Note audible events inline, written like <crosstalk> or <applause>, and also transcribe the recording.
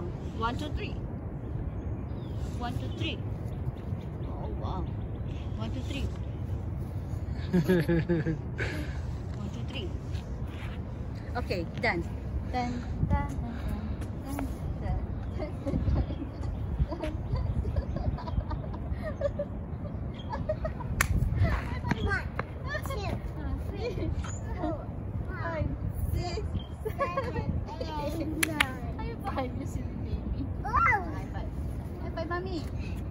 wow. One, two, three. One, two, three. Oh, wow. One, two, three. <laughs> One, two, three. Okay, done. Done, done, done, done, done. One, two, three, 妈。